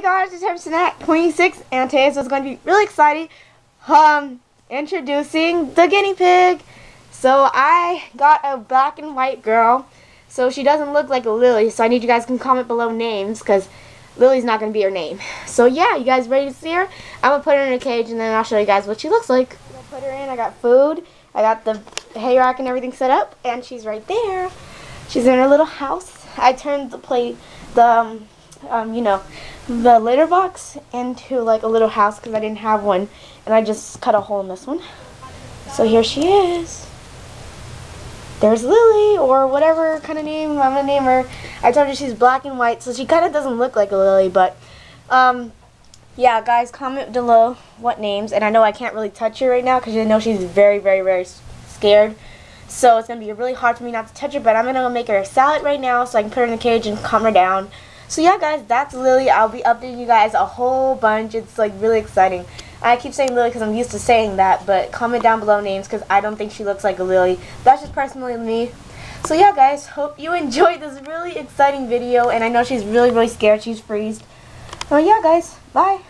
Hey guys, it's Emerson at 26 and today is going to be really exciting. Um, introducing the guinea pig. So I got a black and white girl. So she doesn't look like a Lily. So I need you guys can comment below names because Lily's not going to be her name. So yeah, you guys ready to see her? I'm going to put her in a cage and then I'll show you guys what she looks like. I'm put her in. I got food. I got the hay rack and everything set up. And she's right there. She's in her little house. I turned the plate, the, um, um, you know, the litter box into like a little house because I didn't have one. And I just cut a hole in this one. So here she is. There's Lily, or whatever kind of name I'm to name her. I told her she's black and white, so she kind of doesn't look like a Lily, but, um, yeah, guys, comment below what names. And I know I can't really touch her right now because I know she's very, very, very scared. So it's going to be really hard for me not to touch her, but I'm going to make her a salad right now so I can put her in the cage and calm her down. So yeah, guys, that's Lily. I'll be updating you guys a whole bunch. It's like really exciting. I keep saying Lily because I'm used to saying that, but comment down below names because I don't think she looks like a Lily. That's just personally me. So yeah, guys, hope you enjoyed this really exciting video, and I know she's really, really scared. She's freezed. Well, yeah, guys, bye.